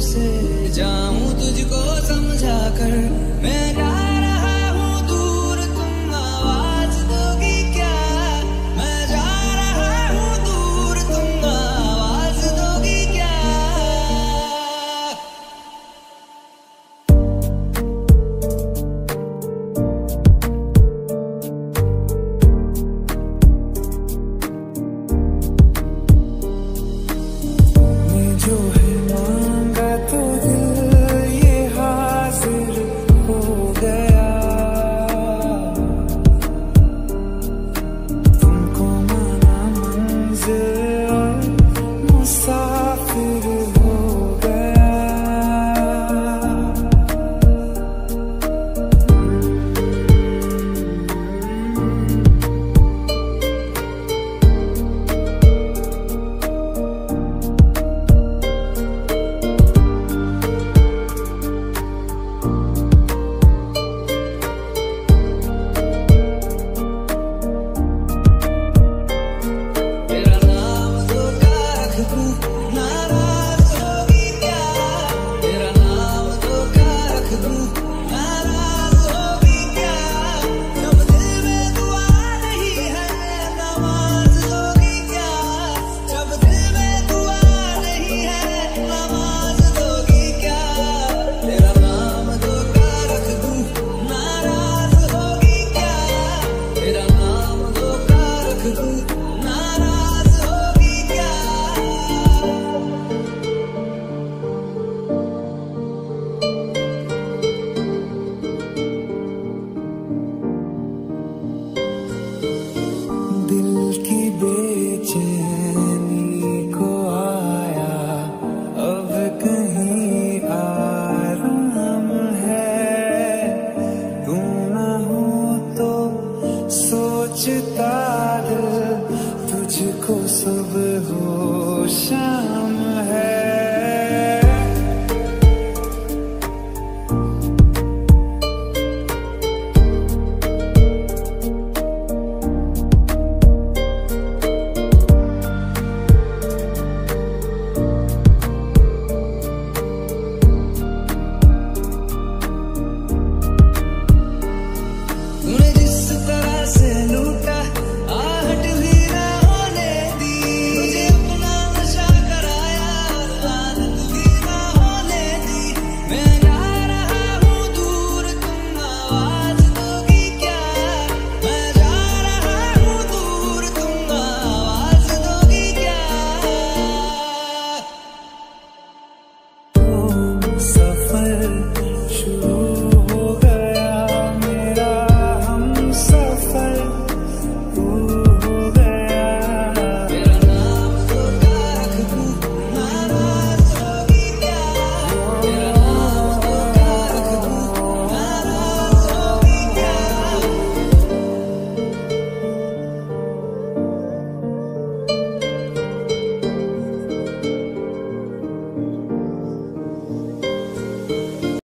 से जाऊँ तुझको समझा कर मैं गा रहा हूँ, दूर तुम आवाज़ दोगी क्या? मैं जा रहा हूँ, दूर तुम आवाज़ दोगी क्या? जो सोचता तुझको सब हो शाम।